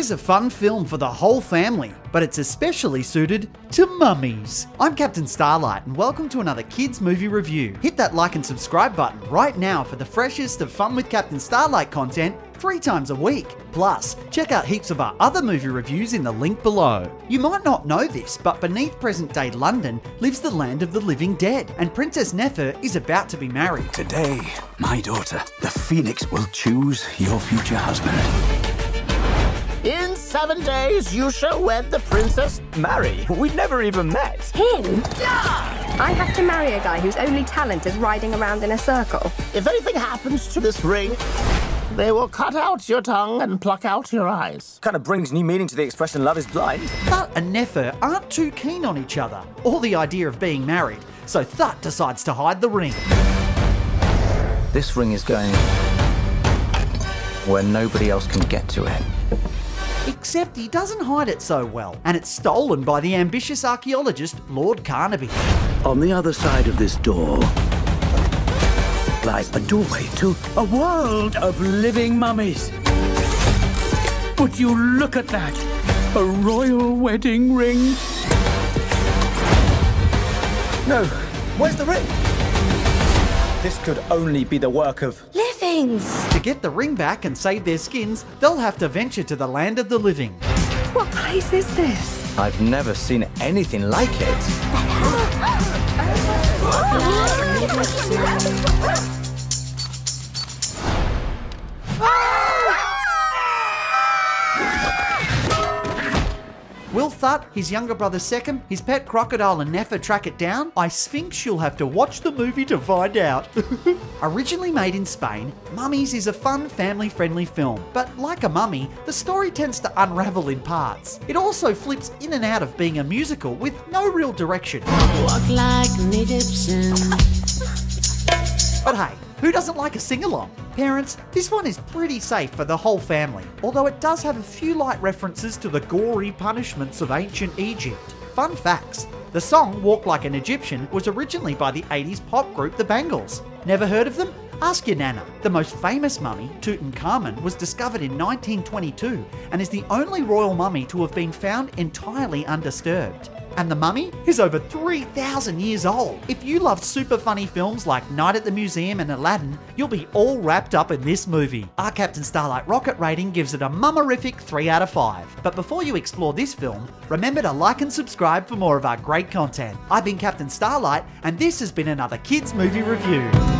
Here's a fun film for the whole family, but it's especially suited to mummies. I'm Captain Starlight, and welcome to another kids movie review. Hit that like and subscribe button right now for the freshest of Fun with Captain Starlight content three times a week. Plus, check out heaps of our other movie reviews in the link below. You might not know this, but beneath present day London lives the land of the living dead, and Princess Nefer is about to be married. Today, my daughter, the Phoenix will choose your future husband. In seven days, you shall wed the princess. Marry? We never even met. Him? I have to marry a guy whose only talent is riding around in a circle. If anything happens to this ring, they will cut out your tongue and pluck out your eyes. Kind of brings new meaning to the expression love is blind. Thut and Nefer aren't too keen on each other, or the idea of being married, so Thut decides to hide the ring. This ring is going where nobody else can get to it. Except he doesn't hide it so well, and it's stolen by the ambitious archaeologist Lord Carnaby. On the other side of this door lies a doorway to a world of living mummies. Would you look at that? A royal wedding ring? No, where's the ring? This could only be the work of. Livings! To get the ring back and save their skins, they'll have to venture to the land of the living. What place is this? I've never seen anything like it. Oh, Will Thut, his younger brother Sekhem, his pet crocodile and Nefer track it down? I think you'll have to watch the movie to find out. Originally made in Spain, Mummies is a fun, family friendly film, but like a mummy, the story tends to unravel in parts. It also flips in and out of being a musical with no real direction. Like. But hey, who doesn't like a sing along? Parents, this one is pretty safe for the whole family, although it does have a few light references to the gory punishments of ancient Egypt. Fun facts the song Walk Like an Egyptian was originally by the 80s pop group The Bangles. Never heard of them? Ask your nana. The most famous mummy, Tutankhamun, was discovered in 1922 and is the only royal mummy to have been found entirely undisturbed. And the mummy is over 3,000 years old. If you love super funny films like Night at the Museum and Aladdin, you'll be all wrapped up in this movie. Our Captain Starlight Rocket rating gives it a mummerific 3 out of 5. But before you explore this film, remember to like and subscribe for more of our great content. I've been Captain Starlight, and this has been another Kids Movie Review.